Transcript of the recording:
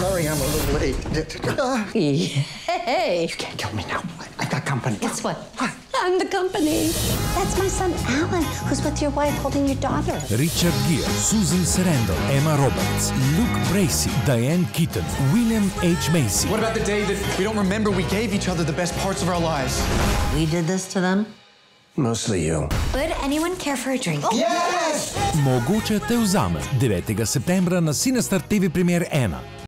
Sorry, I'm a little late. Uh, hey, You can't kill me now. I've got company. guess what? I'm the company. That's my son Alan, who's with your wife holding your daughter. Richard Gere, Susan Sarandon, Emma Roberts, Luke Bracey, Diane Keaton, William H. Macy. What about the day that we don't remember we gave each other the best parts of our lives? We did this to them. Mostly you. Would anyone care for a drink? Yes! Mogoče te vzamem. 9. septembra na CineStar TV Premiere 1.